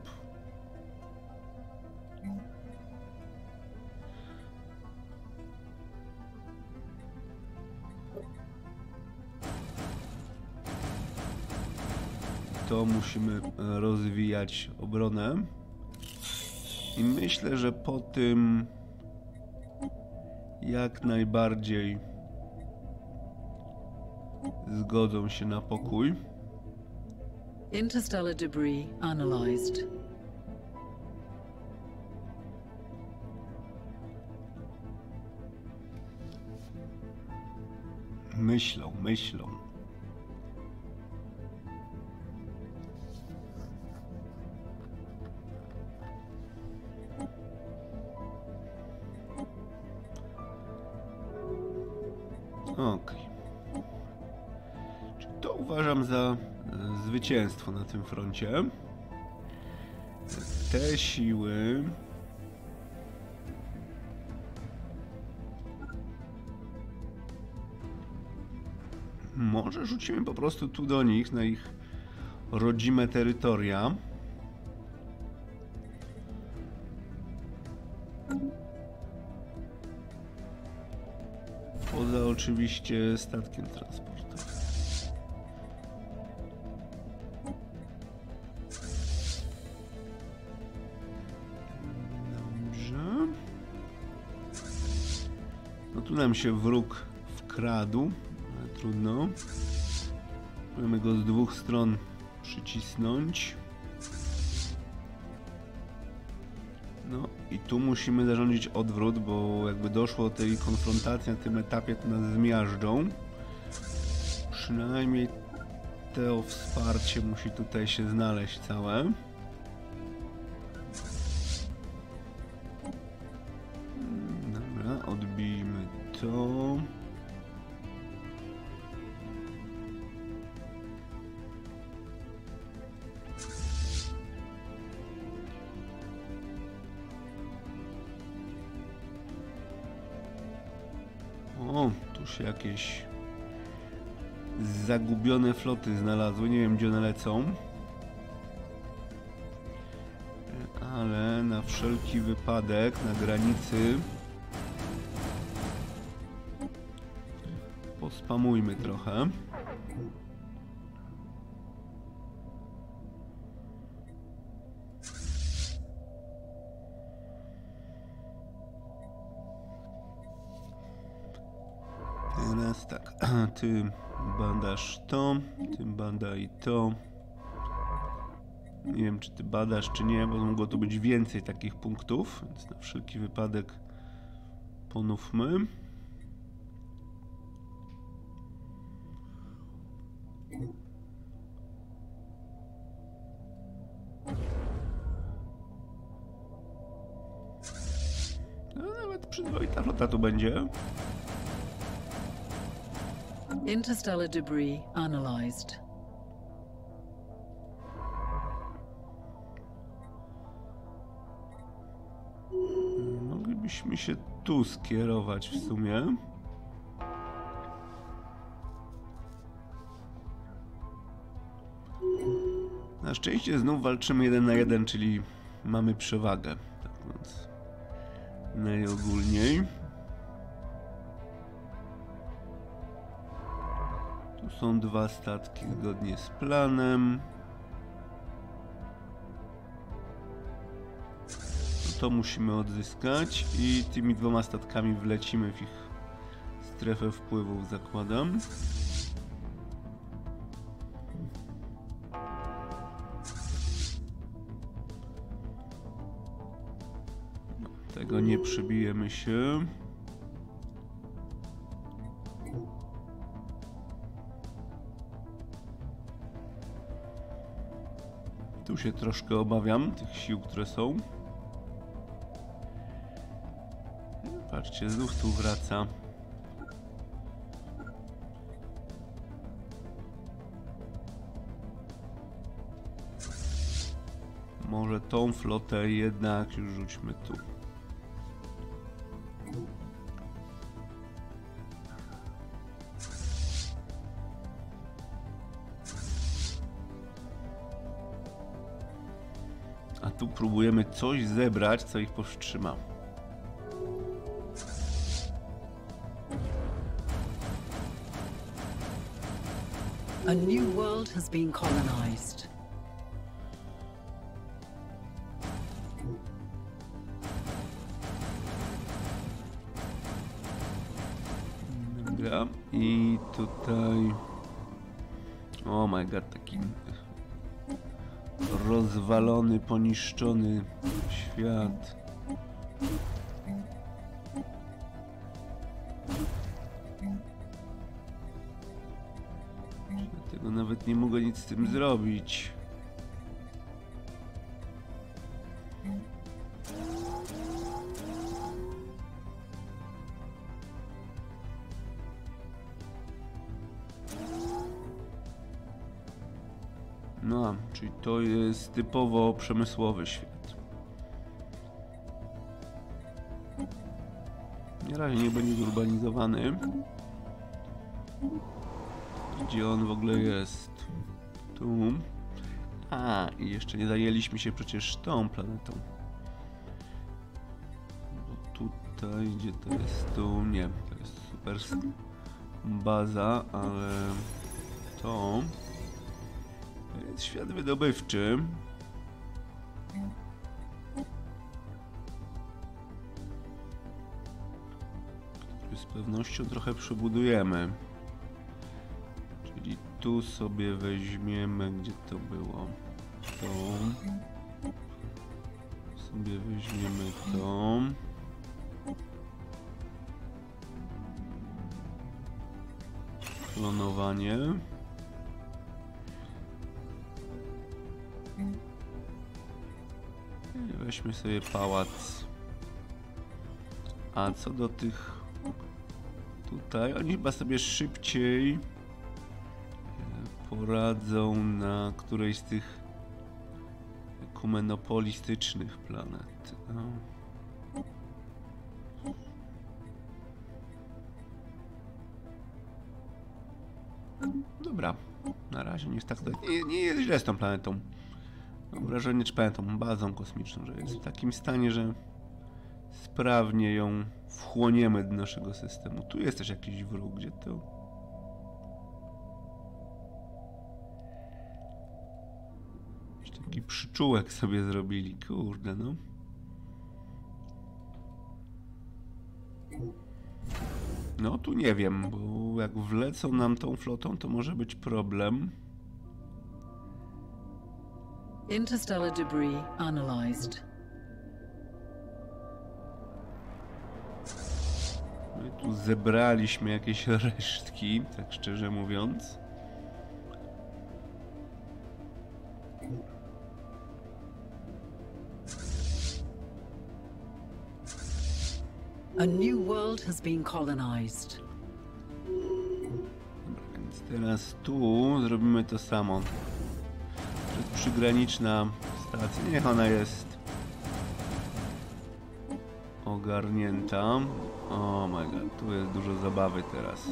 to musimy e, rozwijać obronę. I myślę, że po tym jak najbardziej zgodzą się na pokój. Interstellar debris analyzed. Myślą, myślą. Okej. To za e, zwycięstwo na tym froncie. Te siły. Może rzucimy po prostu tu do nich, na ich rodzime terytoria. Poza oczywiście statkiem transportowym. Tu nam się wróg wkradł, ale trudno. Możemy go z dwóch stron przycisnąć. No i tu musimy zarządzić odwrót, bo jakby doszło do tej konfrontacji na tym etapie, to nas zmiażdżą. Przynajmniej to wsparcie musi tutaj się znaleźć całe. Floty znalazły. Nie wiem, gdzie one lecą. Ale na wszelki wypadek na granicy pospamujmy trochę. Teraz tak, *clears throat* ty badasz to, ty badaj to. Nie wiem, czy ty badasz, czy nie, bo mogło tu być więcej takich punktów, więc na wszelki wypadek ponówmy. No, nawet przyzwoita flota tu będzie. Interstellar debris analyzed. Moglibyśmy się tu skierować w sumie. Na szczęście znów walczymy jeden na jeden, czyli mamy przewagę. Tak więc najogólniej. Są dwa statki zgodnie z planem. To musimy odzyskać i tymi dwoma statkami wlecimy w ich strefę wpływów, zakładam. Tego nie przebijemy się. Się troszkę obawiam tych sił, które są. Patrzcie, znów tu wraca. Może tą flotę jednak już rzućmy tu. Próbujemy coś zebrać, co ich powstrzyma. A new world has been colonized. Dobra, i tutaj... Oh my god, taki rozwalony, poniszczony świat. Dlatego nawet nie mogę nic z tym zrobić. To jest typowo przemysłowy świat. Na razie nie będzie zurbanizowany. Gdzie on w ogóle jest? Tu. A, i jeszcze nie zajęliśmy się przecież tą planetą. Bo tutaj, gdzie to jest? Tu nie, to jest super baza, ale to... Jest świat wydobywczy. Który z pewnością trochę przebudujemy. Czyli tu sobie weźmiemy, gdzie to było? To. Sobie weźmiemy to. Klonowanie. Weźmy sobie pałac. A co do tych tutaj, oni chyba sobie szybciej e, poradzą na którejś z tych ekumenopolistycznych planet. No. Dobra, na razie niech tak to nie, nie jest źle z tą planetą. Mam wrażenie, czy planetą, bazą kosmiczną, że jest w takim stanie, że sprawnie ją wchłoniemy do naszego systemu. Tu jest też jakiś wróg, gdzie to... Jakiś taki przyczółek sobie zrobili, kurde no. No tu nie wiem, bo jak wlecą nam tą flotą, to może być problem. Interstellar debris analyzed. My tu zebraliśmy jakieś resztki, tak szczerze mówiąc. A new world has been colonized. Dobra, Teraz tu zrobimy to samo. Przygraniczna stacja. Niech ona jest ogarnięta. O my god, tu jest dużo zabawy teraz.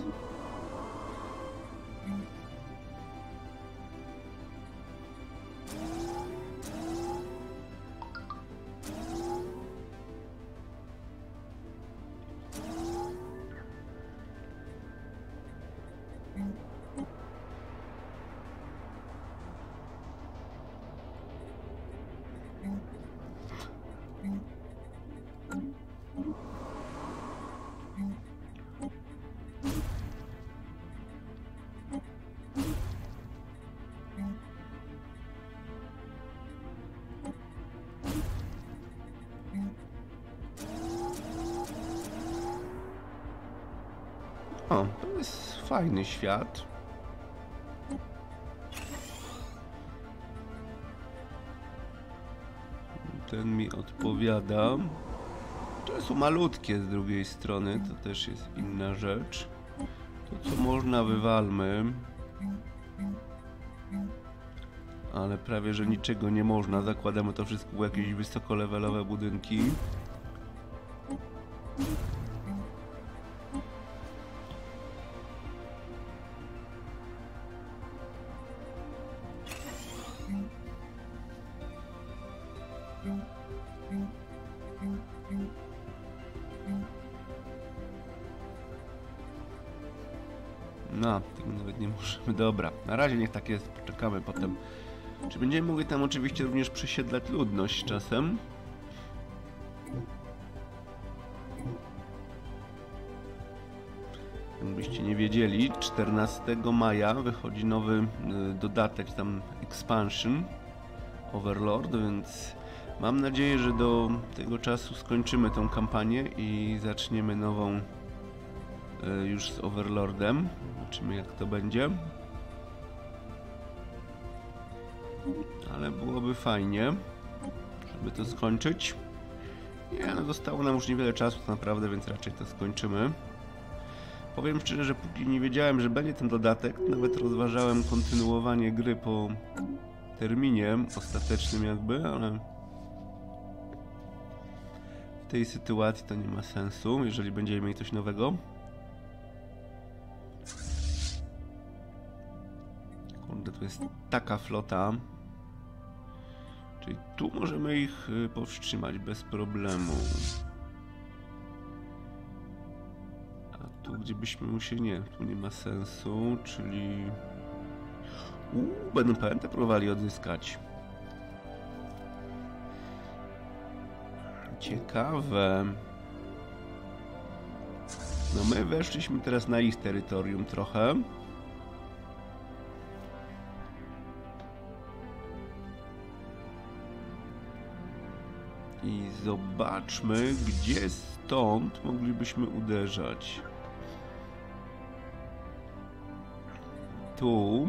Fajny świat. Ten mi odpowiada. To są malutkie z drugiej strony, to też jest inna rzecz. To co można wywalmy. Ale prawie, że niczego nie można. Zakładamy to wszystko w jakieś wysokolevelowe budynki. No, tego nawet nie możemy. Dobra, na razie niech tak jest, poczekamy potem. Czy będziemy mogli tam oczywiście również przesiedlać ludność czasem? Jakbyście nie wiedzieli, 14 maja wychodzi nowy y, dodatek, tam expansion Overlord, więc mam nadzieję, że do tego czasu skończymy tą kampanię i zaczniemy nową już z Overlordem. Zobaczymy jak to będzie. Ale byłoby fajnie, żeby to skończyć. Nie, no zostało nam już niewiele czasu tak naprawdę, więc raczej to skończymy. Powiem szczerze, że póki nie wiedziałem, że będzie ten dodatek, nawet rozważałem kontynuowanie gry po terminie ostatecznym jakby, ale w tej sytuacji to nie ma sensu, jeżeli będziemy mieli coś nowego. Kurde, jest taka flota. Czyli tu możemy ich y, powstrzymać bez problemu. A tu gdzie byśmy musieli... Nie, tu nie ma sensu, czyli... Uuu, będą pętę próbowali odzyskać. Ciekawe. No my weszliśmy teraz na ich terytorium trochę. I zobaczmy, gdzie stąd moglibyśmy uderzać. Tu.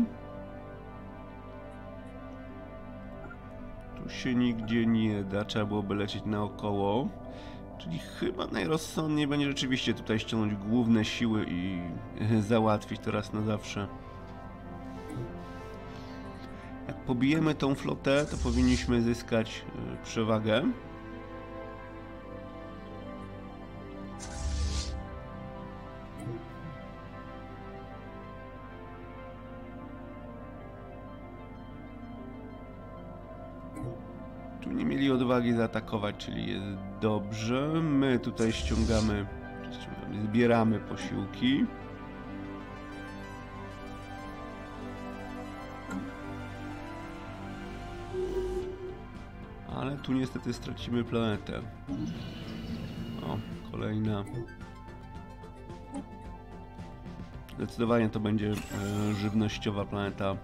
Tu się nigdzie nie da, trzeba byłoby lecieć naokoło. Czyli chyba najrozsądniej będzie rzeczywiście tutaj ściągnąć główne siły i *laughs* załatwić to raz na zawsze. Jak pobijemy tą flotę, to powinniśmy zyskać y, przewagę. Tu nie mieli odwagi zaatakować, czyli jest dobrze. My tutaj ściągamy, ściągamy zbieramy posiłki. Ale tu niestety stracimy planetę. O, kolejna. Zdecydowanie to będzie e, żywnościowa planeta.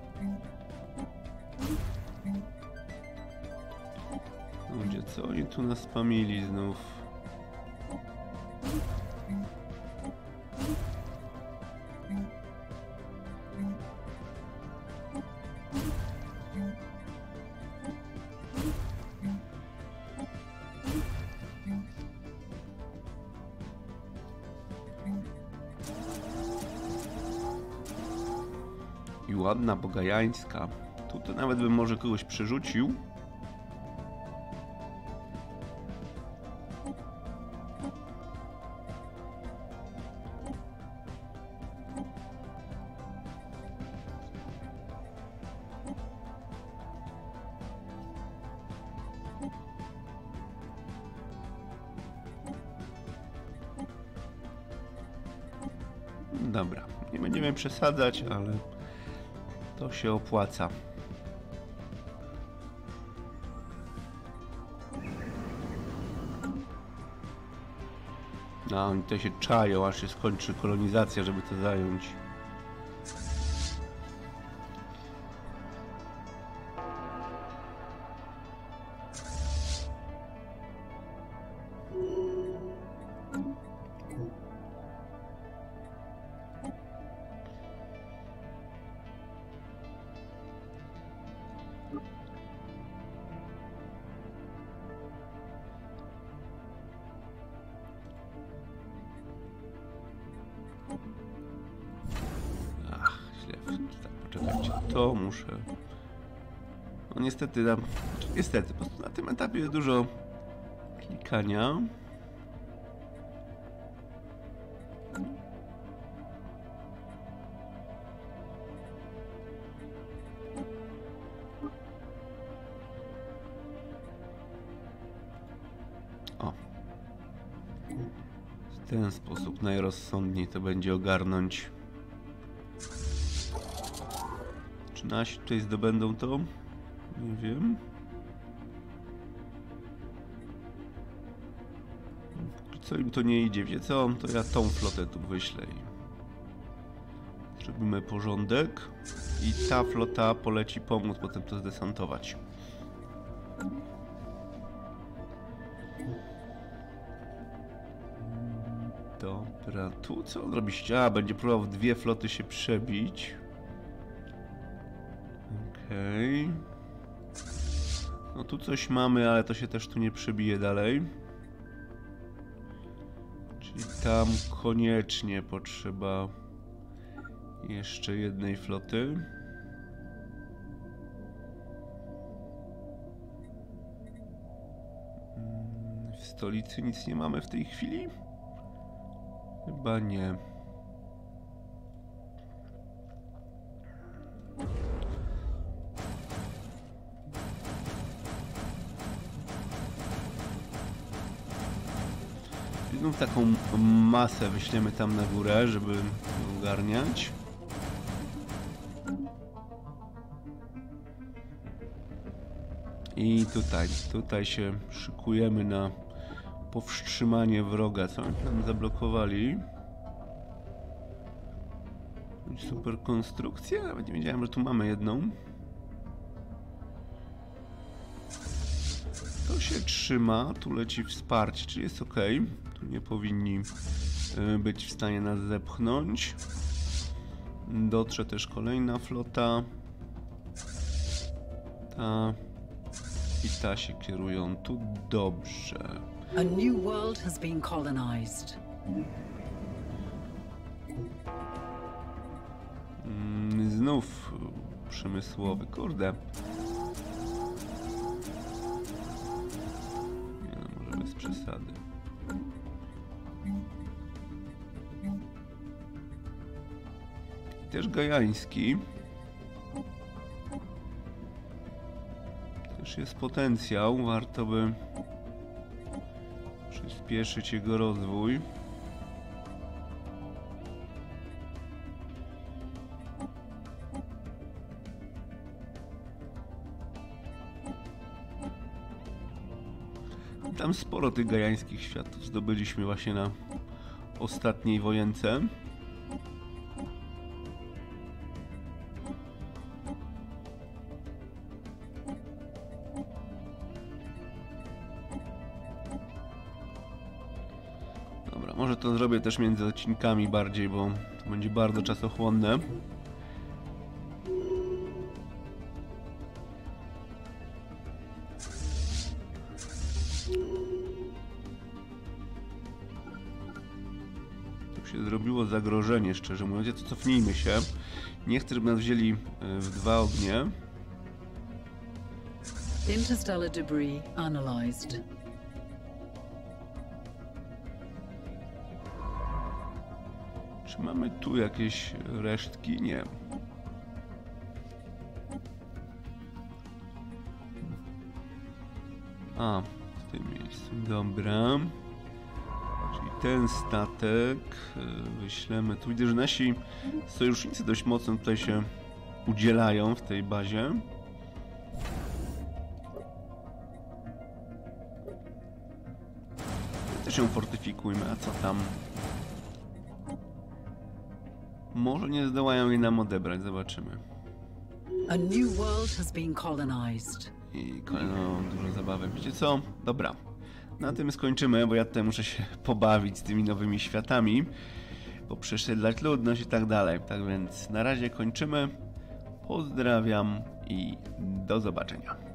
co oni tu nas spamili znów? I ładna bogajańska. Tutaj nawet bym może kogoś przerzucił. Przesadzać, ale to się opłaca. No, oni tutaj się czają, aż się skończy kolonizacja, żeby to zająć. No niestety, na, niestety, na tym etapie jest dużo klikania. O. W ten sposób najrozsądniej to będzie ogarnąć. Czy nasi tutaj zdobędą to? Nie wiem. Co im to nie idzie, wie co? To ja tą flotę tu wyślę i zrobimy porządek i ta flota poleci pomóc potem to zdesantować. Dobra, tu co on robi? A, będzie próbował w dwie floty się przebić. Okej. No tu coś mamy, ale to się też tu nie przebije dalej. Czyli tam koniecznie potrzeba jeszcze jednej floty. Mm, W stolicy nic nie mamy w tej chwili? Chyba nie. Znów taką masę wyślemy tam na górę, żeby ogarniać. I tutaj, tutaj się szykujemy na powstrzymanie wroga. Co oni tam zablokowali? Super konstrukcja? Nawet nie wiedziałem, że tu mamy jedną. To się trzyma, tu leci wsparcie, czyli jest ok. Tu nie powinni y, być w stanie nas zepchnąć. Dotrze też kolejna flota. Ta i ta się kierują tu dobrze. A new world has been colonized. Mm, Znów przemysłowy, kurde. Gajański. Też jest potencjał, warto by przyspieszyć jego rozwój. Tam sporo tych gajańskich światów zdobyliśmy właśnie na ostatniej wojence. Zrobię też między odcinkami bardziej, bo to będzie bardzo czasochłonne. Tu się zrobiło zagrożenie, szczerze mówiąc. To cofnijmy się. Nie chcę, żeby nas wzięli e, w dwa ognie. Interstellar debris analyzed. Mamy tu jakieś resztki? Nie. A, w tym miejscu. Dobra. Czyli ten statek e, wyślemy. Tu widzę, że nasi sojusznicy dość mocno tutaj się udzielają w tej bazie. Też ją fortyfikujmy, a co tam? Może nie zdołają jej nam odebrać, zobaczymy. A new world has been colonized. I kolejną dużo zabawy. Wiecie co? Dobra. Na tym skończymy, bo ja tutaj muszę się *laughs* pobawić z tymi nowymi światami, poprzesiedlać ludność i tak dalej. Tak więc na razie kończymy. Pozdrawiam i do zobaczenia.